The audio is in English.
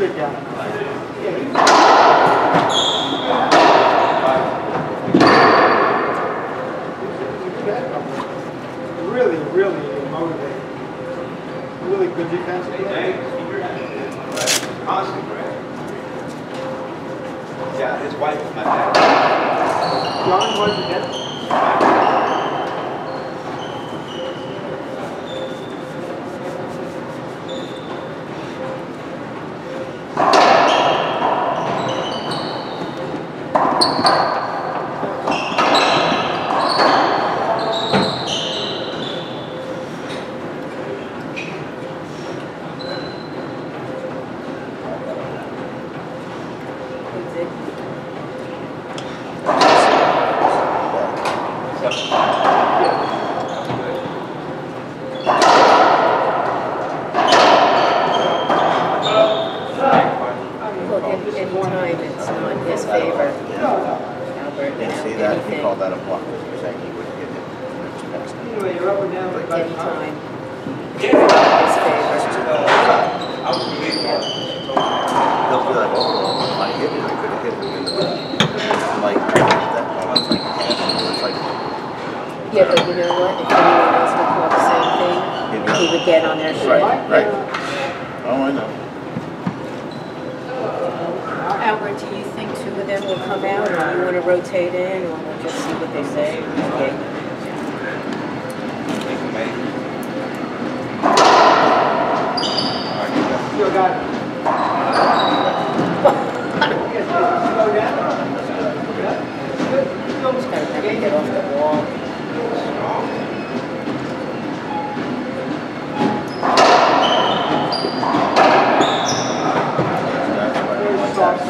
good. Really, really motivated. Really good defensive Hey, player. James, keep your hand. Constant, right? Yeah, his wife is my dad. John was again. Didn't see that, he anything, called that a block, he was saying he wouldn't get it. Next pass. Anyway, you're up and down. like by anytime, Yeah. it's not in his. I was relieved. He'll be like, oh, if I hit it, I could have hit it in the back. I'm like, that ball was like passing, like, Yeah, but you know what, if anyone else would call the same thing, he would get on their shit. right, right. Oh, I know. Albert, do you think two of them will come out, or you want to rotate in, or we'll just see what they say? Okay. Still got it. Yes, yes, slow down. Just gotta have to get off the wall. That's why I Very